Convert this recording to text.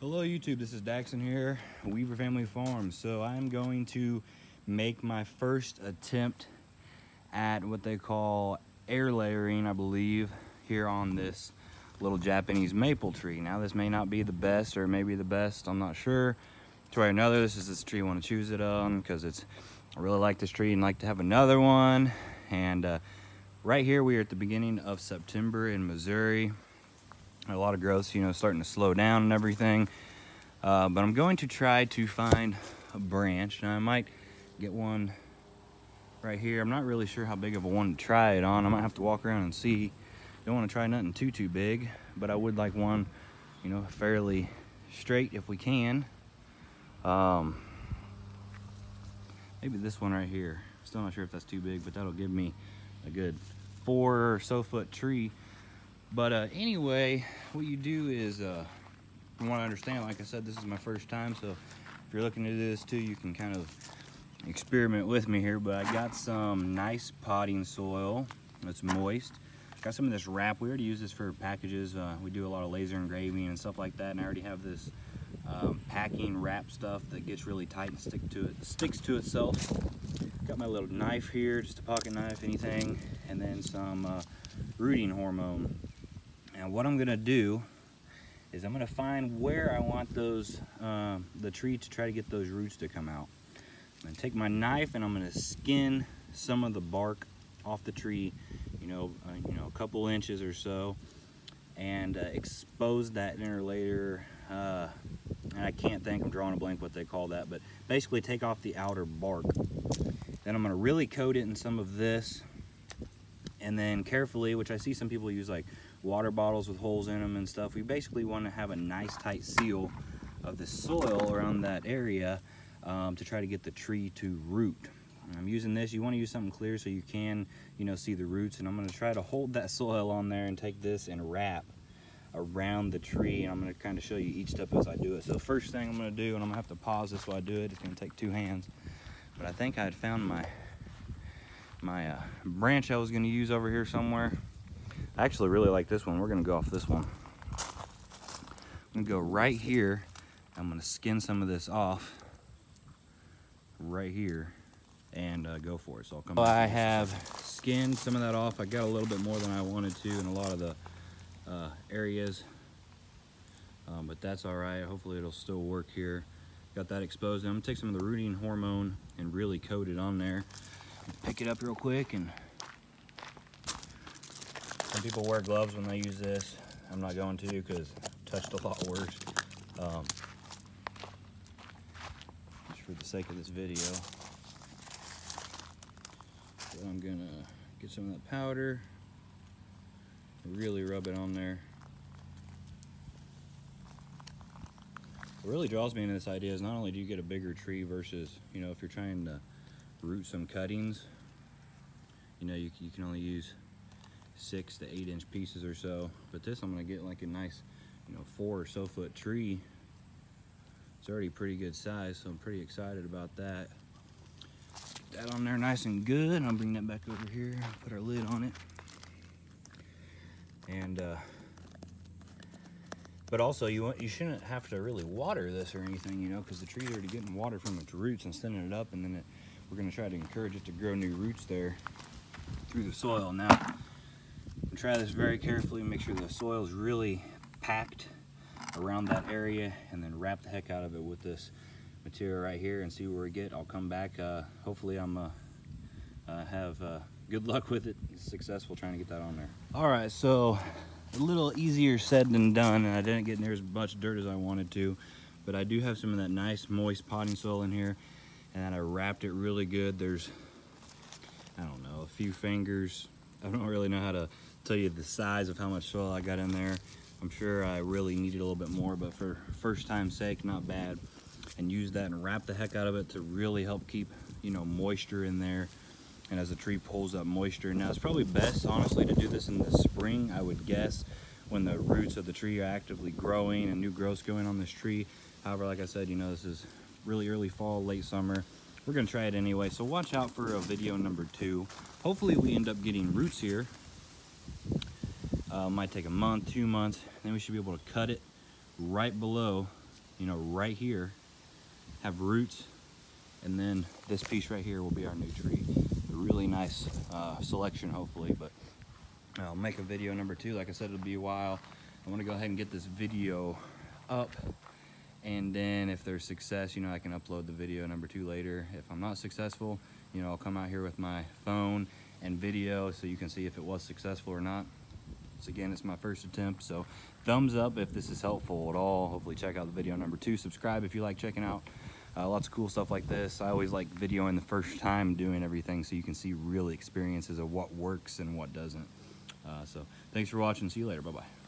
Hello YouTube, this is Daxon here, Weaver Family Farms. So I'm going to make my first attempt at what they call air layering, I believe, here on this little Japanese maple tree. Now this may not be the best or maybe the best, I'm not sure. Try another, this is this tree I want to choose it on because it's, I really like this tree and like to have another one. And uh, right here we are at the beginning of September in Missouri a lot of growth, you know, starting to slow down and everything. Uh, but I'm going to try to find a branch. Now I might get one right here. I'm not really sure how big of a one to try it on. I might have to walk around and see. Don't want to try nothing too, too big, but I would like one, you know, fairly straight if we can. Um, maybe this one right here. Still not sure if that's too big, but that'll give me a good four or so foot tree but uh, anyway, what you do is, uh, from what I understand, like I said, this is my first time, so if you're looking to do this too, you can kind of experiment with me here. But I got some nice potting soil that's moist. Got some of this wrap. We already use this for packages. Uh, we do a lot of laser engraving and stuff like that, and I already have this um, packing wrap stuff that gets really tight and stick to it, sticks to itself. Got my little knife here, just a pocket knife, anything, and then some uh, rooting hormone. Now what I'm gonna do is I'm gonna find where I want those, uh, the tree to try to get those roots to come out. I'm gonna take my knife and I'm gonna skin some of the bark off the tree, you know, uh, you know, a couple inches or so, and uh, expose that interlayer. Uh, and I can't think, I'm drawing a blank what they call that, but basically take off the outer bark. Then I'm gonna really coat it in some of this, and then carefully, which I see some people use like water bottles with holes in them and stuff. We basically want to have a nice tight seal of the soil around that area um, to try to get the tree to root. I'm using this, you want to use something clear so you can, you know, see the roots. And I'm going to try to hold that soil on there and take this and wrap around the tree. And I'm going to kind of show you each step as I do it. So first thing I'm going to do, and I'm going to have to pause this while I do it. It's going to take two hands. But I think I had found my my uh, branch I was going to use over here somewhere. I actually really like this one. We're gonna go off this one. I'm gonna go right here. I'm gonna skin some of this off right here and uh, go for it. So I'll come. Well, I have skinned some of that off. I got a little bit more than I wanted to in a lot of the uh, areas, um, but that's all right. Hopefully it'll still work here. Got that exposed. I'm gonna take some of the rooting hormone and really coat it on there. Pick it up real quick and some people wear gloves when they use this. I'm not going to because touched a lot worse. Um, just for the sake of this video. I'm gonna get some of that powder, really rub it on there. What really draws me into this idea is not only do you get a bigger tree versus, you know, if you're trying to root some cuttings, you know, you, you can only use six to eight inch pieces or so. But this I'm gonna get like a nice, you know, four or so foot tree. It's already pretty good size, so I'm pretty excited about that. Get that on there nice and good. I'll bring that back over here, put our lid on it. And, uh, but also you want, you shouldn't have to really water this or anything, you know, because the tree's already getting water from its roots and sending it up, and then it, we're gonna try to encourage it to grow new roots there through the soil. Now, try this very carefully, make sure the soil is really packed around that area and then wrap the heck out of it with this material right here and see where we get. I'll come back. Uh, hopefully I'm uh, uh, have uh, good luck with it. Successful trying to get that on there. All right, so a little easier said than done and I didn't get near as much dirt as I wanted to, but I do have some of that nice moist potting soil in here and I wrapped it really good. There's, I don't know, a few fingers. I don't really know how to tell you the size of how much soil I got in there. I'm sure I really needed a little bit more, but for first time sake, not bad. And use that and wrap the heck out of it to really help keep, you know, moisture in there. And as the tree pulls up moisture. Now it's probably best, honestly, to do this in the spring, I would guess, when the roots of the tree are actively growing and new growth's going on this tree. However, like I said, you know, this is really early fall, late summer. We're gonna try it anyway, so watch out for a video number two. Hopefully we end up getting roots here uh, might take a month, two months, then we should be able to cut it right below you know, right here, have roots, and then this piece right here will be our new tree. A really nice uh, selection, hopefully, but I'll make a video number two. Like I said, it'll be a while. I want to go ahead and get this video up and then if there's success you know I can upload the video number two later if I'm not successful you know I'll come out here with my phone and video so you can see if it was successful or not again it's my first attempt so thumbs up if this is helpful at all. Hopefully check out the video number two. Subscribe if you like checking out uh, lots of cool stuff like this. I always like videoing the first time doing everything so you can see real experiences of what works and what doesn't. Uh, so thanks for watching. See you later. Bye bye